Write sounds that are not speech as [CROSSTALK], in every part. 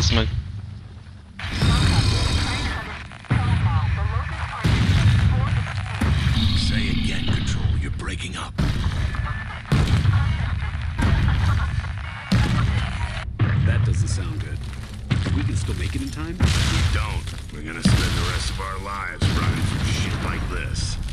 lot of smoke. Say again, Control. You're breaking up. That doesn't sound good. We can still make it in time? We don't. We're gonna spend the rest of our lives running from shit like this.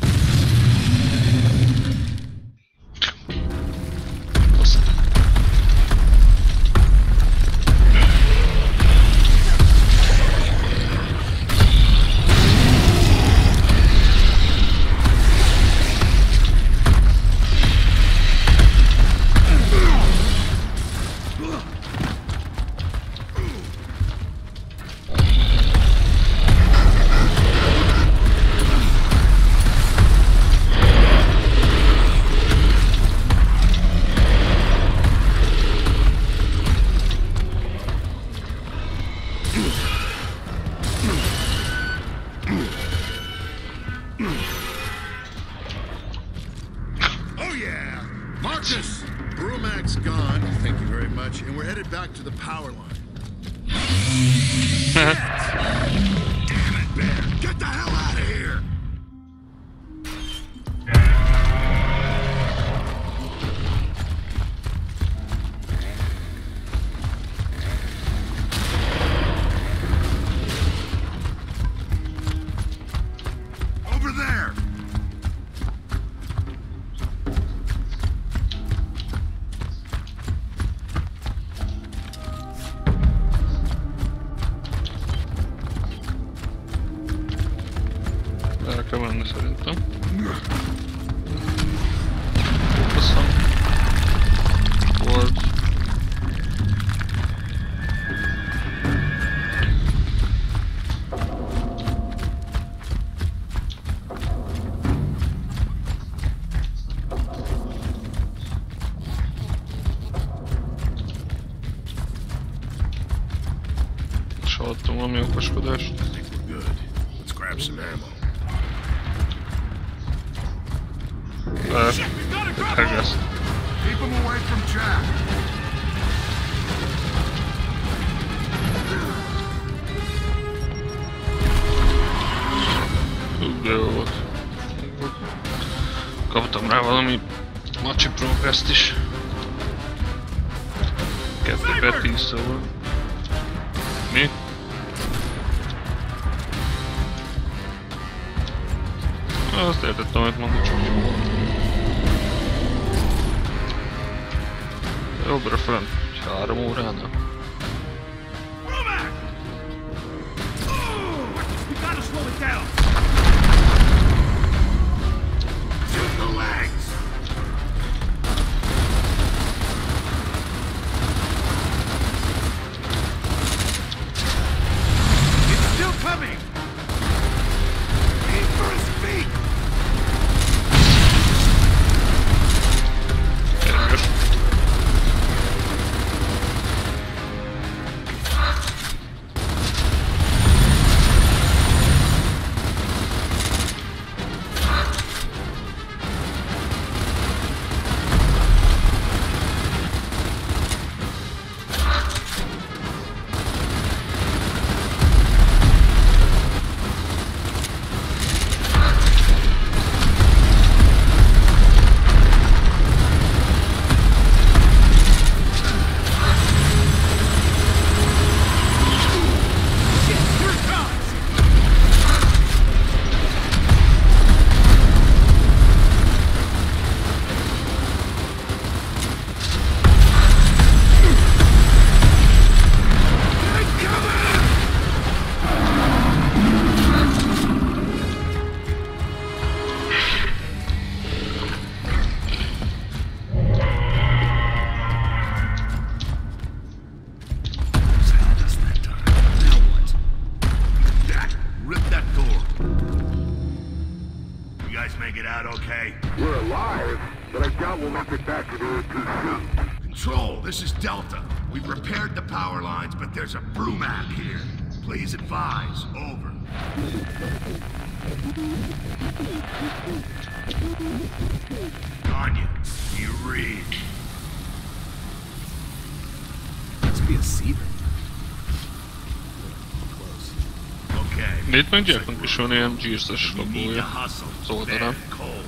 And cold.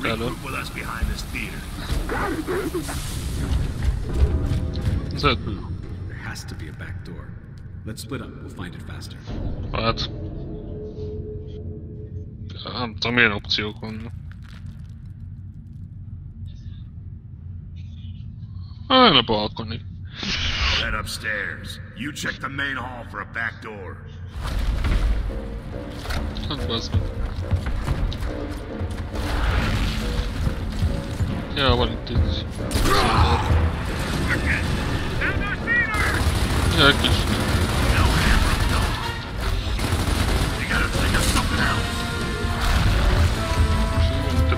Hello. Regroup with us behind this theater. Az egy, There has to be a back door. Let's split up. We'll find it faster. Nem tudom, milyen opciók vannak. Ah, a balkonig. I'll head upstairs. You check the main hall for a back door. Как вас? Я валентин. Я отлично.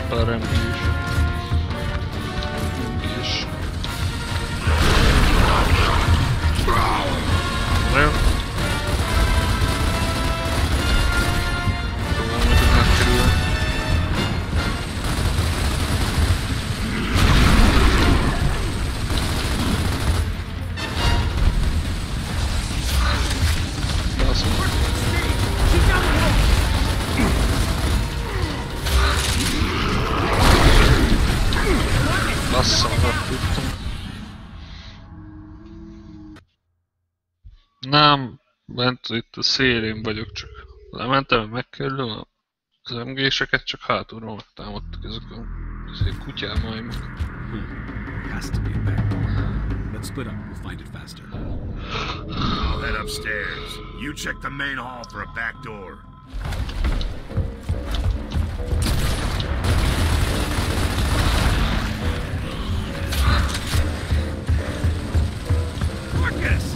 топором бьешь. Бьешь. Bent itt a szélén vagyok csak. Lementem, megkerülöm az MG-seket, csak hátulról megtámadtak ezek a ezek kutyámaimok. There has to be a back door. Let's split up. We'll find it faster. I'll head upstairs. You check the main hall for a back door. Marcus!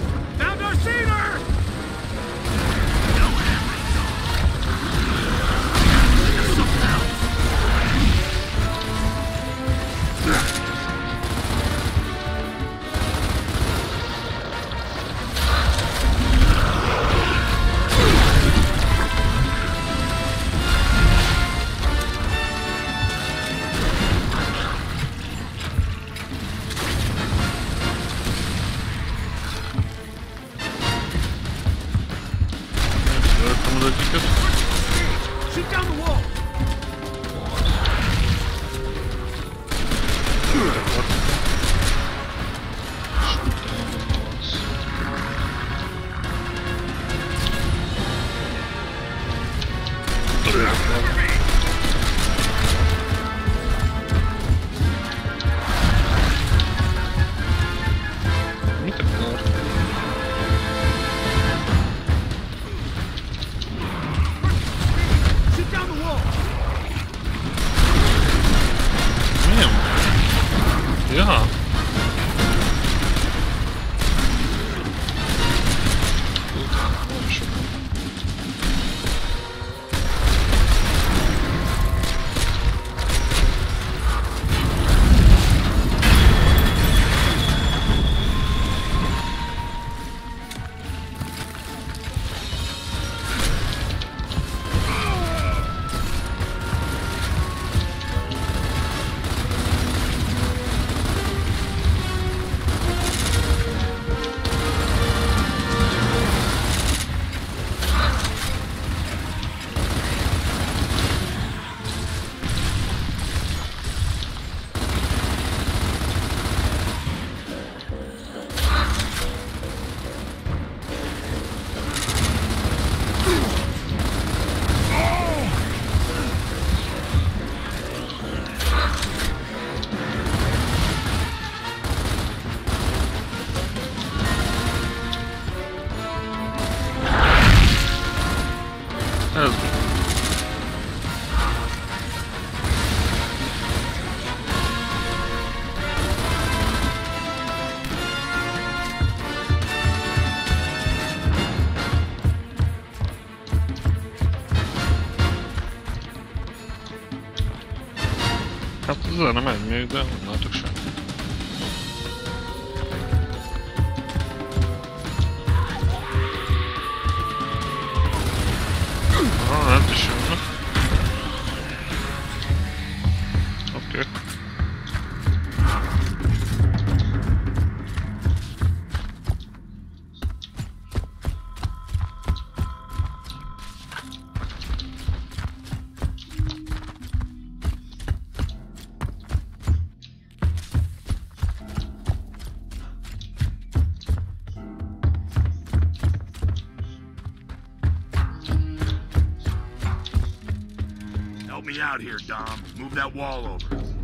Out here, Dom. Move that wall over.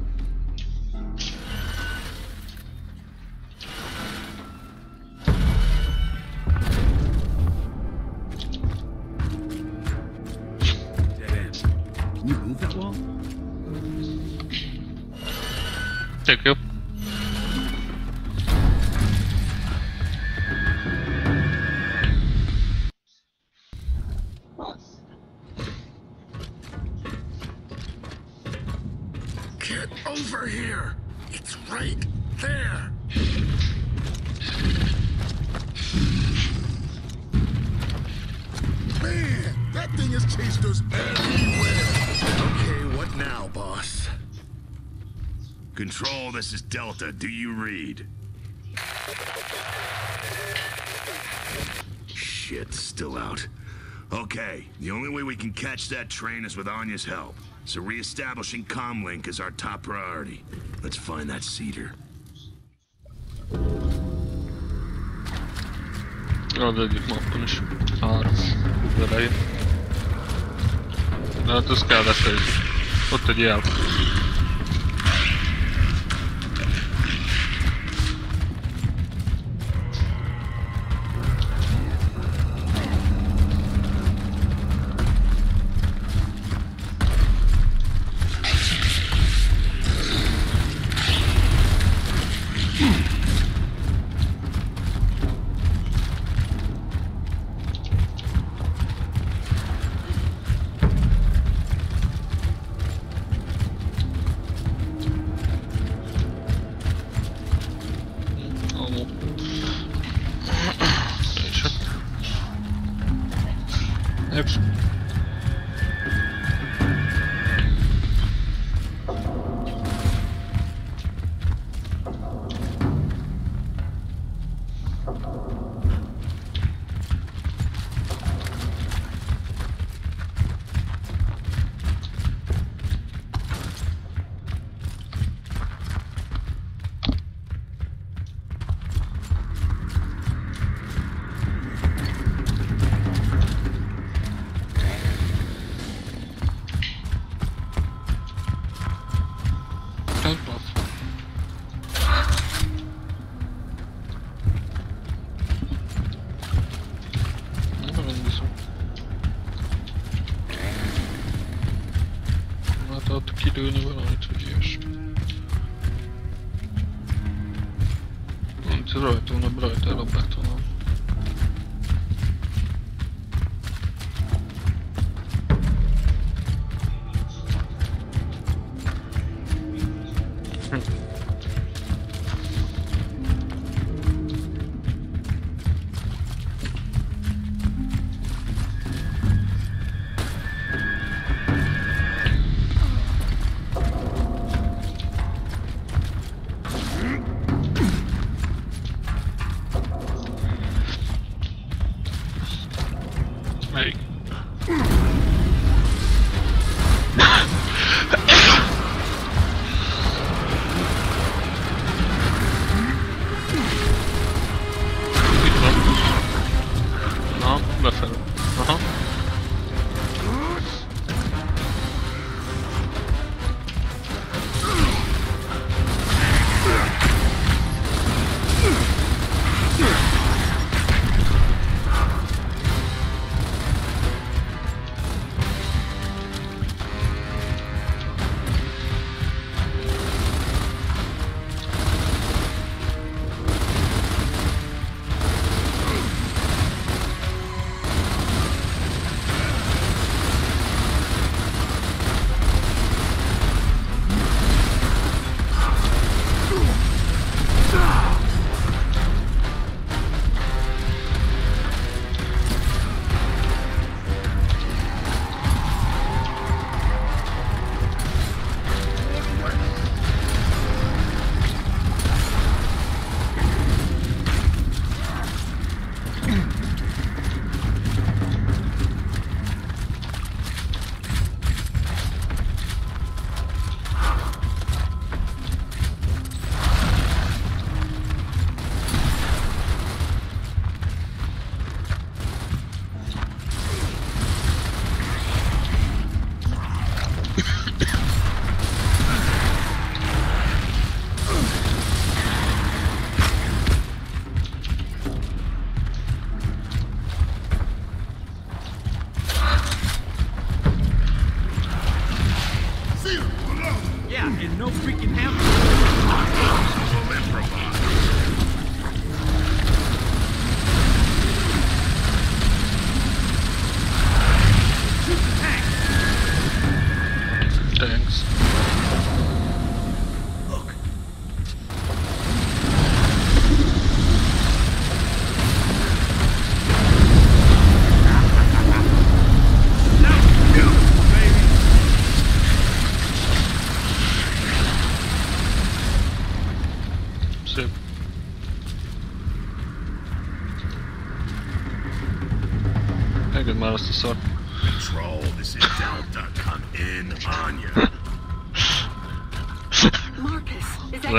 Delta. Do you read? Shit, still out. Okay, the only way we can catch that train is with Anya's help. So re-establishing comlink is our top priority. Let's find that cedar. Az egyik mappon is. Három. Az elején. De hát az kellett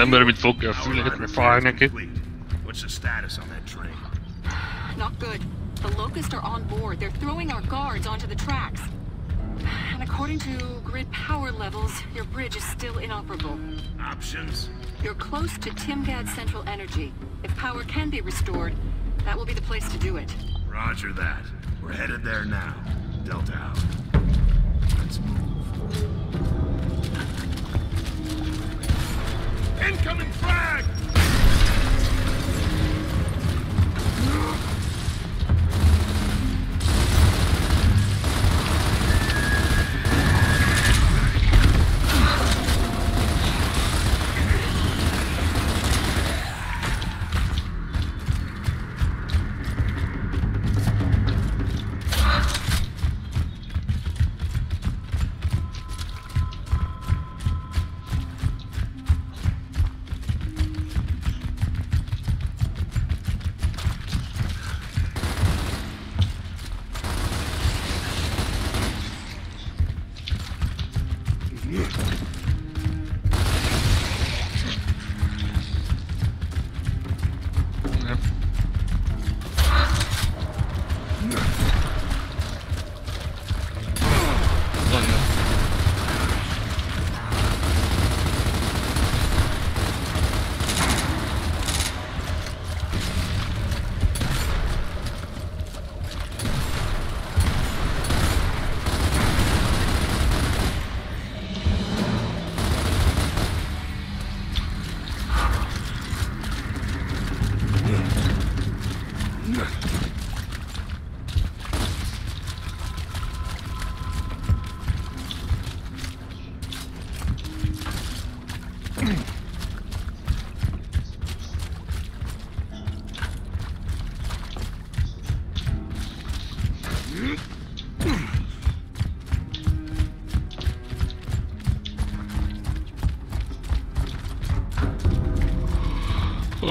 is that Az ember, you? mint fogja a Power fülét, line mert fáj neki. What's the status on that train? Not good. The Locusts are on board. They're throwing our guards onto the tracks. And according to grid power levels, your bridge is still inoperable. Options? You're close to Timgad Central Energy. If power can be restored, that will be the place to do it. Roger that. We're headed there now. Delta out. Let's move. Incoming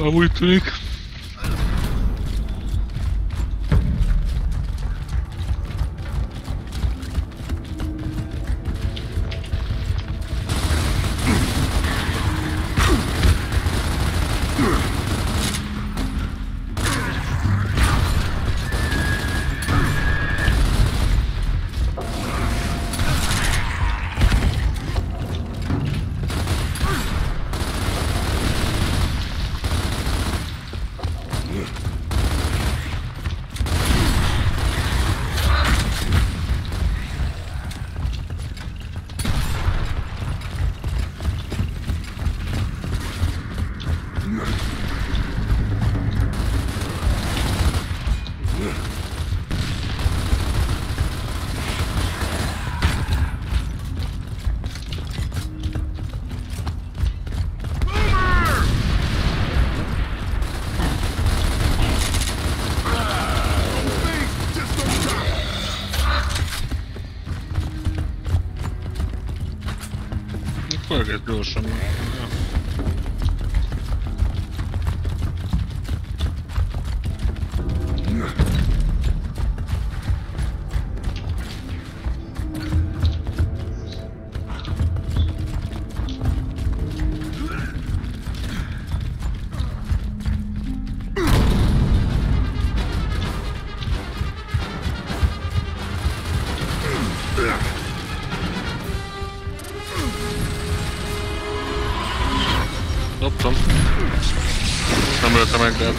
Amúgy tűnik. Оптом. Там же там ограда.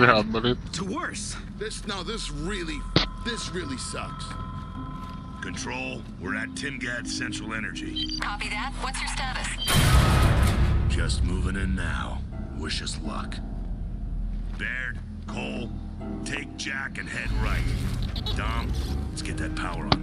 we it. To worse. This now this really this really sucks. Control, we're at Timgad Central Energy. Copy that. What's your status? Just moving in now. Wish us luck. Baird, Cole, take Jack and head right. Dom, let's get that power on.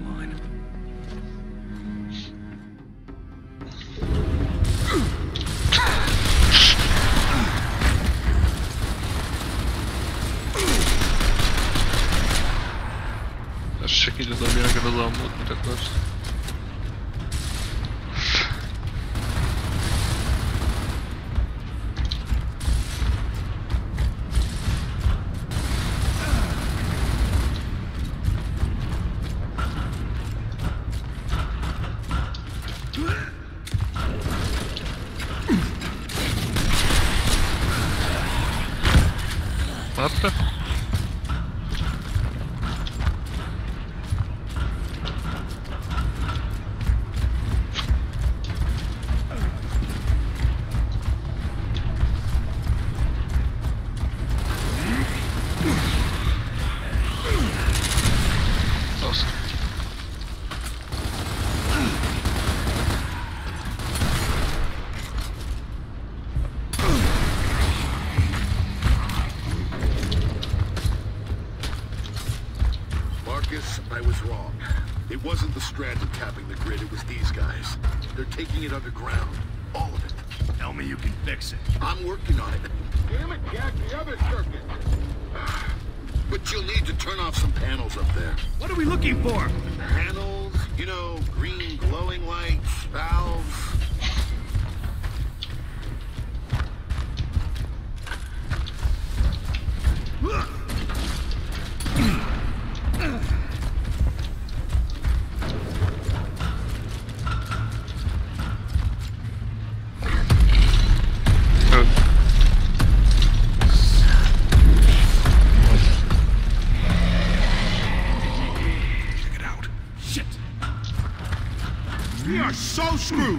no screw.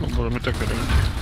Dobra, my tak robimy.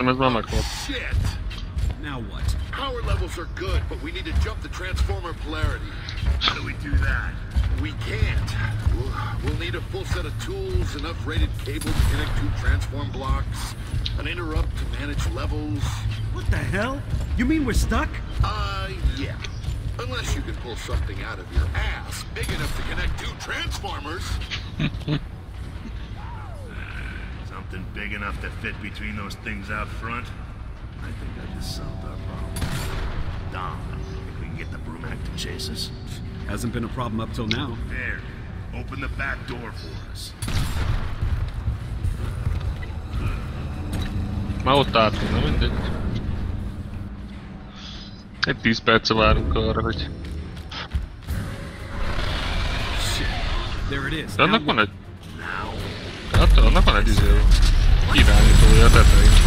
Następny jest mama chłop. Shit. Now what? Power levels are good, but we need to jump the transformer polarity. How do we do that? We can't. We'll, we'll need a full set of tools, enough rated cable to connect two transform blocks, an interrupt to manage levels. What the hell? You mean we're stuck? Uh, yeah. Unless you can pull something out of your ass big enough to connect two transformers. [LAUGHS] Something big enough to fit between those things out front? I think I just solved our problem. Dom, think we can get the Brumak to chase us? Hasn't been a problem up till now. There. Open the back door for us. Már ott álltunk, na mindegy. Egy 10 perce várunk arra, hogy... Shit. There it is. De Now annak van what? egy... irányítója tetején.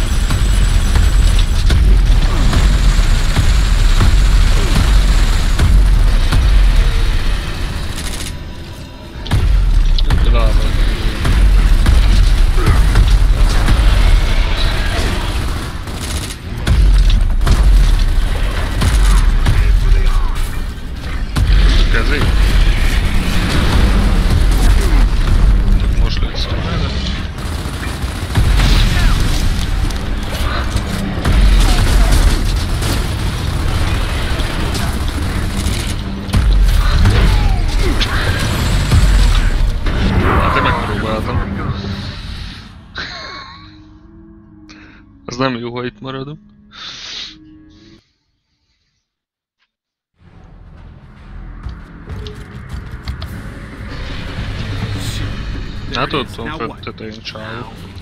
Fent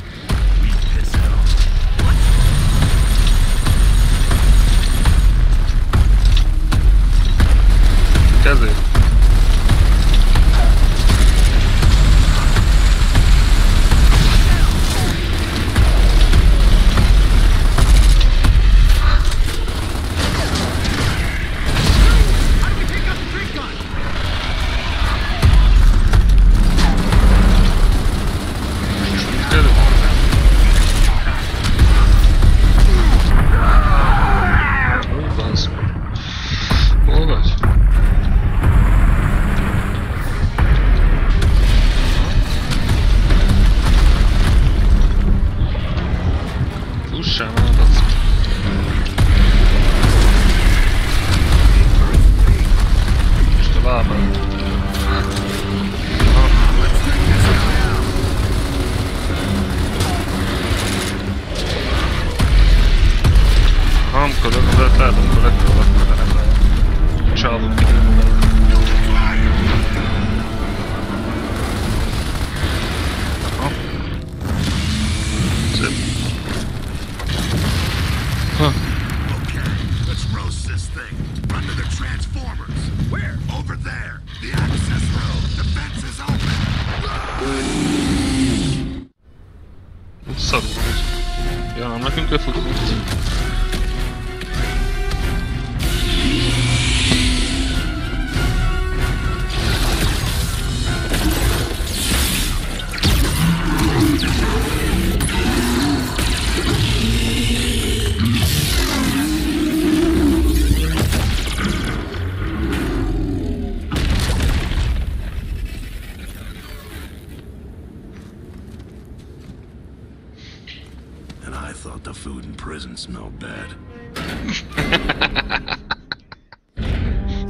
in prison smelled bad. [LAUGHS]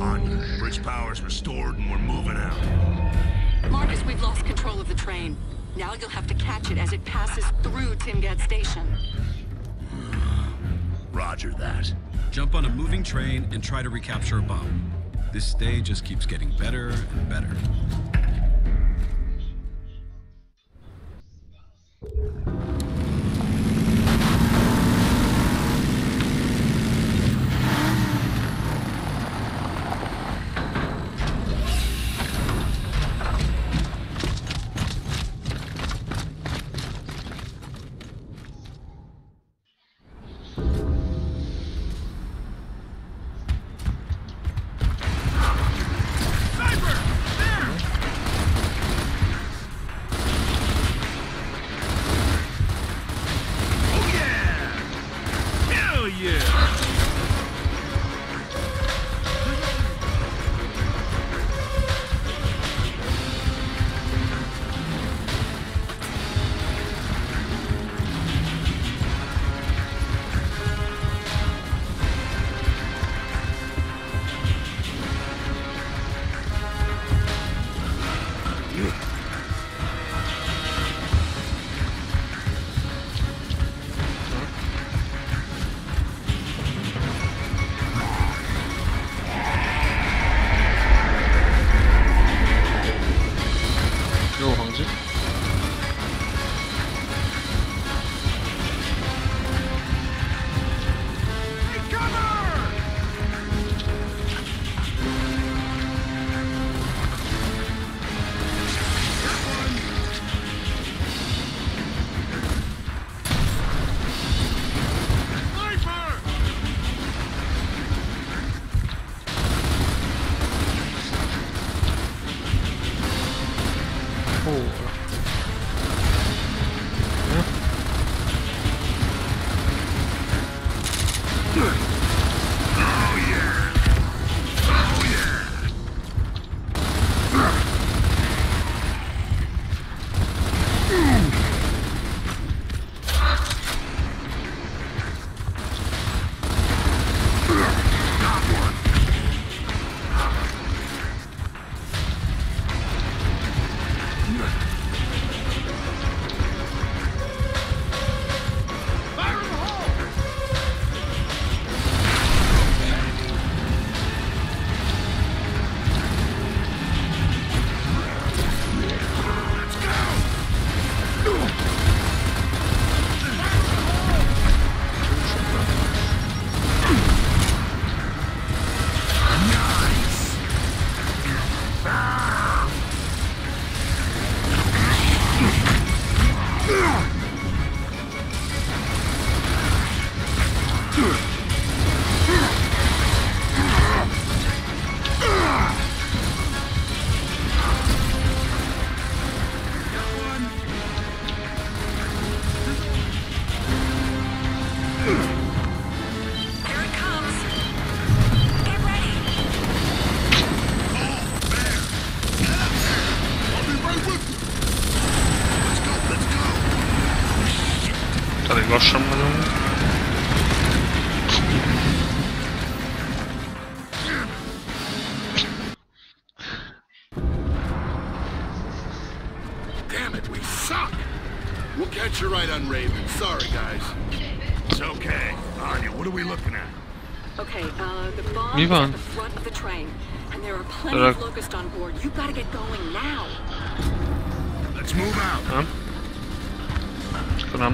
On. Bridge power's restored and we're moving out. Marcus, we've lost control of the train. Now you'll have to catch it as it passes through Timgad Station. [SIGHS] Roger that. Jump on a moving train and try to recapture a bomb. This day just keeps getting better and better.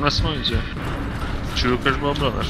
на słońce. Czy Łukasz Bobrowacz?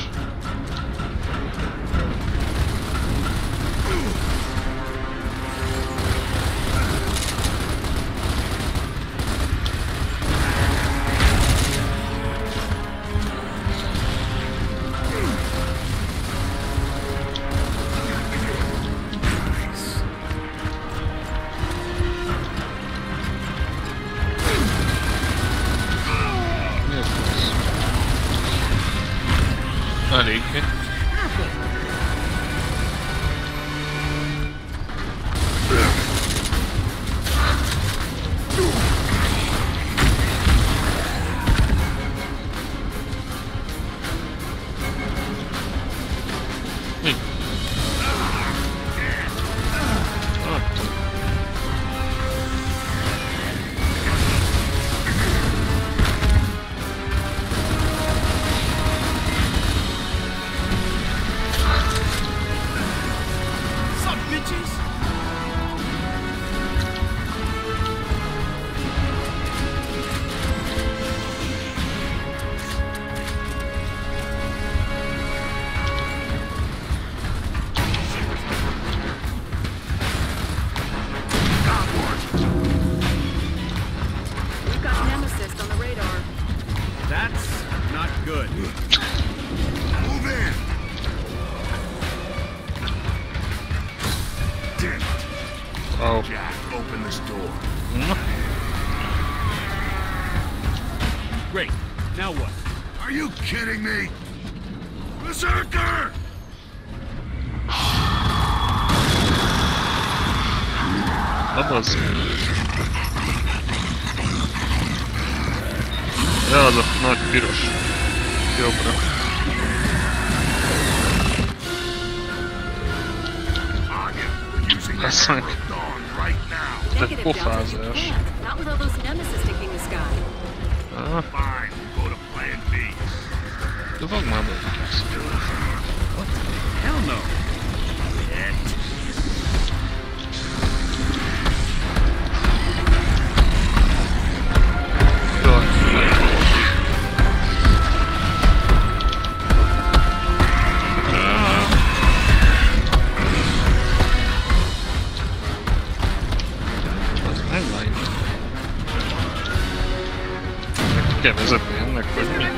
Che mi serve una colina.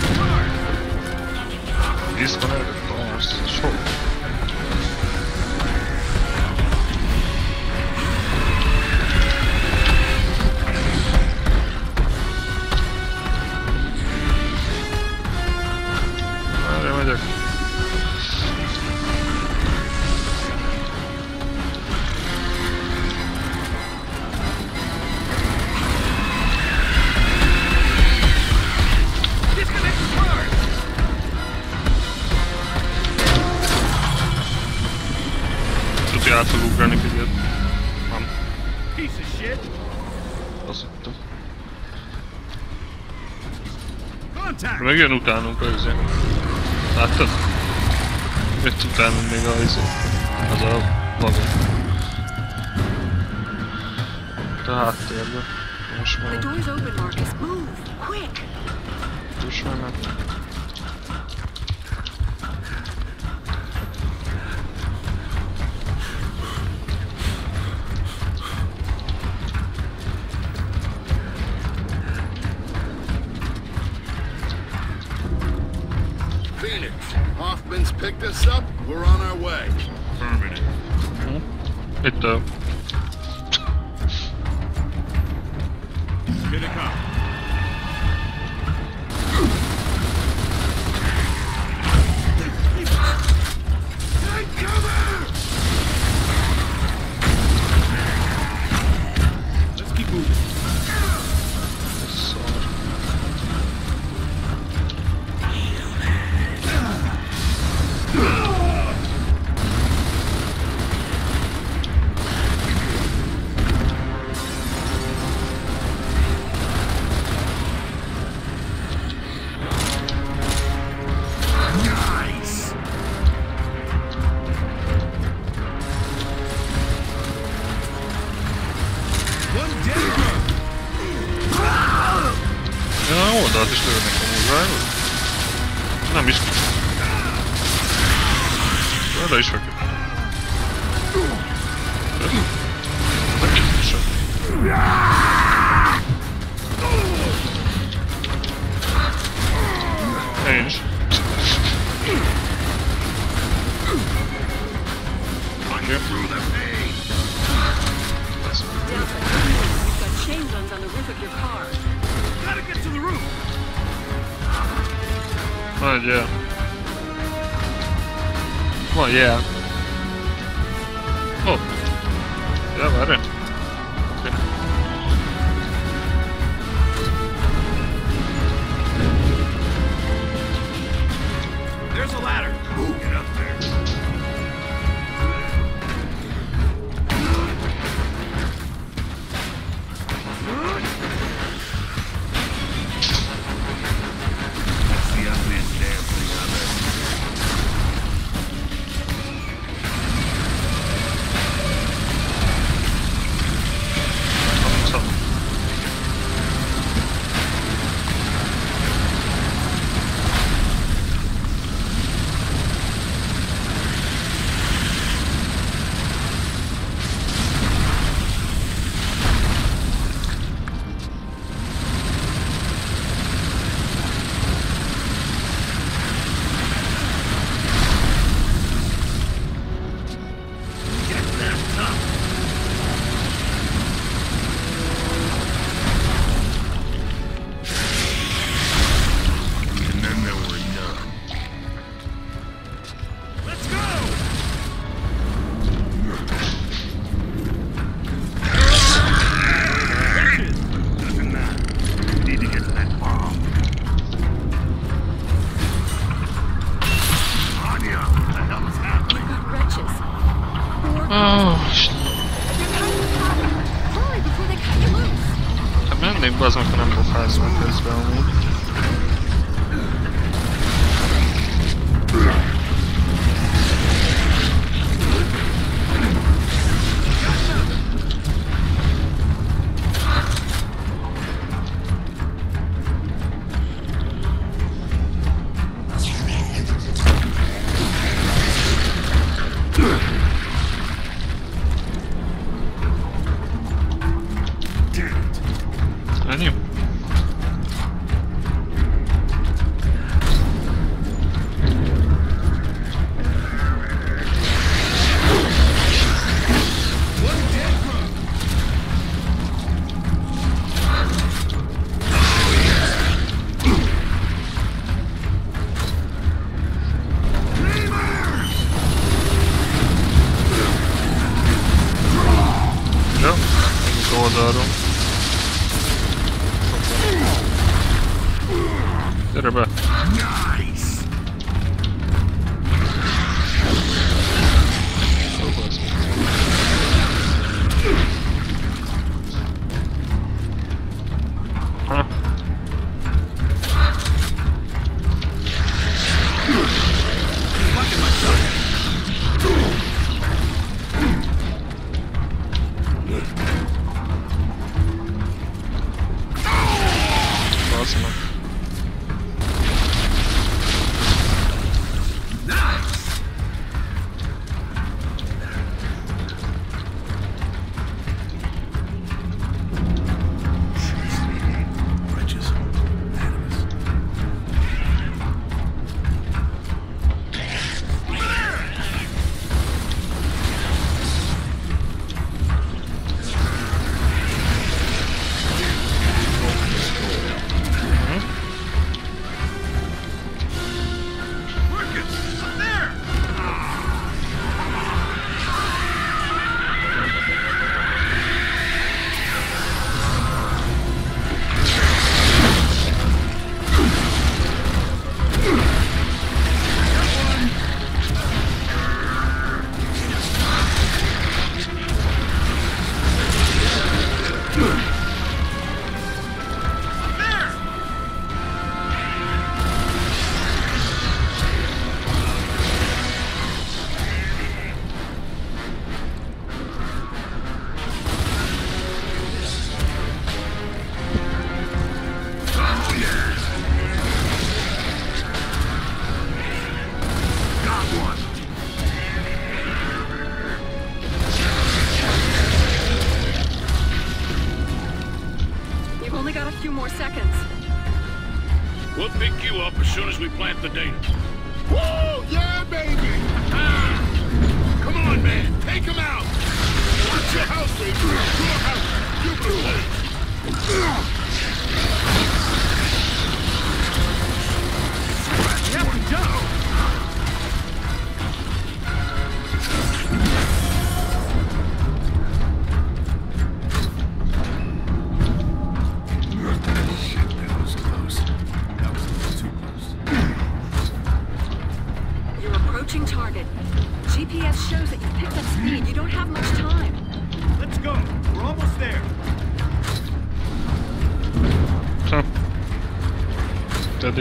the boss. posto. meg jön utánunk a izé. Láttad? Jött utánunk még a izé. Az a vagon. A háttérben. Most már. Most már mentem. yeah.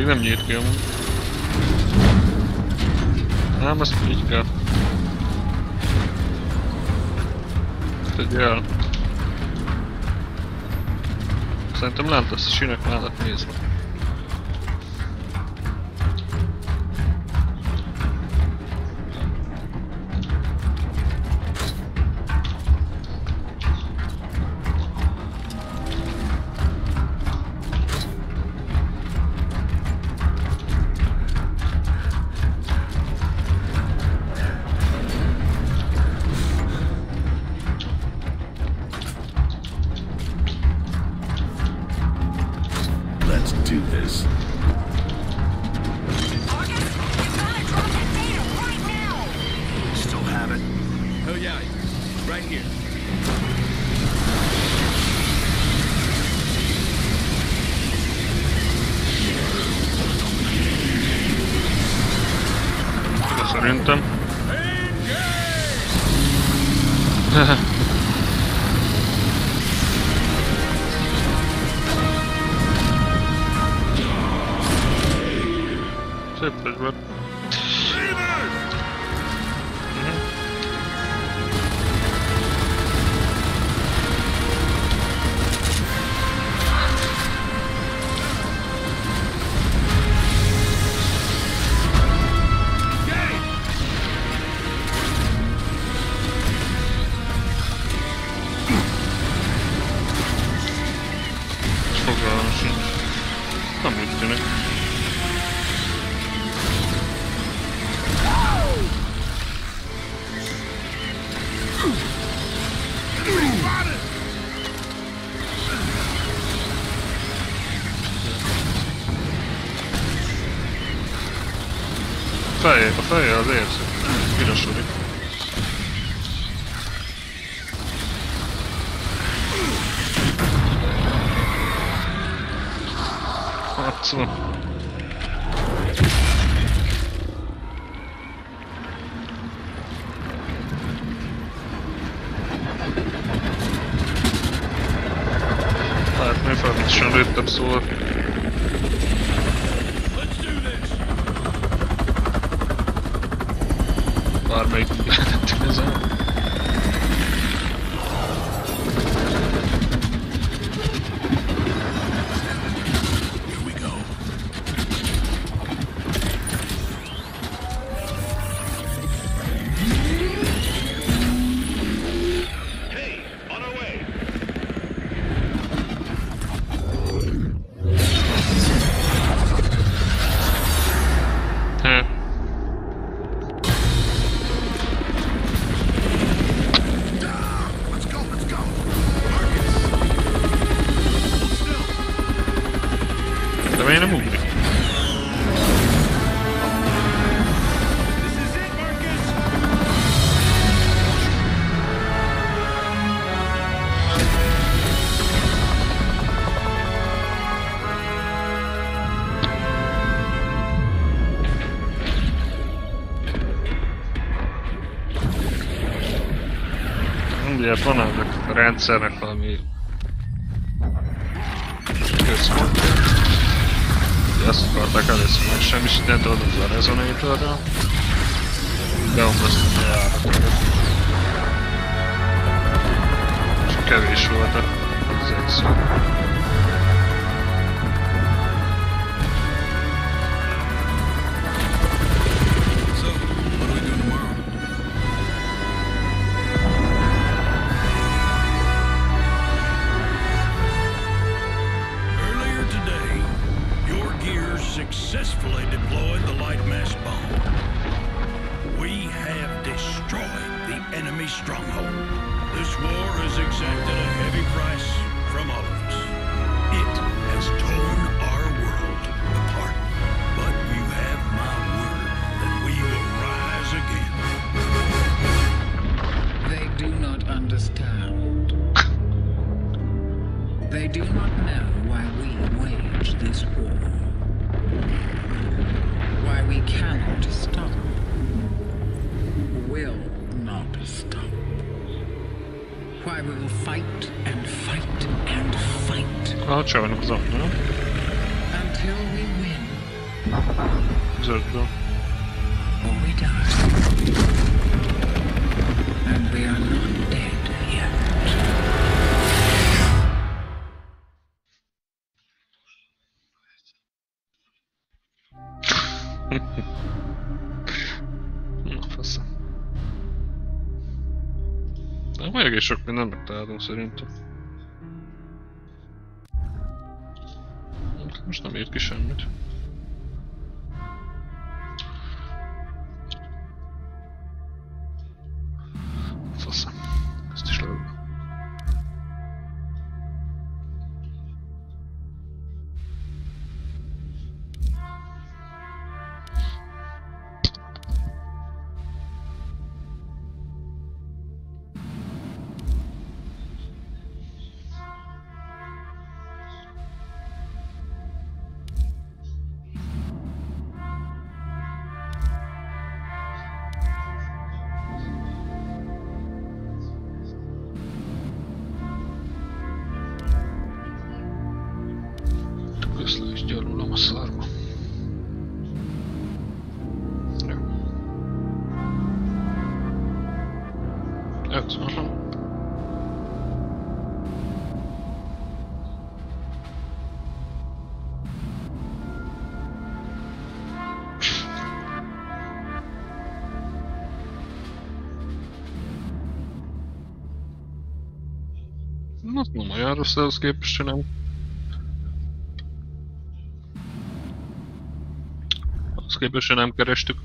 Bilmem niye etkiyor mu? Ama split. Это идеально. С этим надо, с чинок надо, не знаю. Oszaleje, oszaleje, oszaleje. Chwilę szury. O co? mindjárt van ennek a rendszernek valami központja. Azt akarták először megsemmisíteni, de adott a rezonatorra. Beomlasztani a járatokat. És kevés voltak az egyszerűen. Na faszom. De majd egész sok mindent megtalálom szerintem. Most nem ért ki semmit. rossz ahhoz képest, hogy nem. Ahhoz képest, hogy nem kerestük.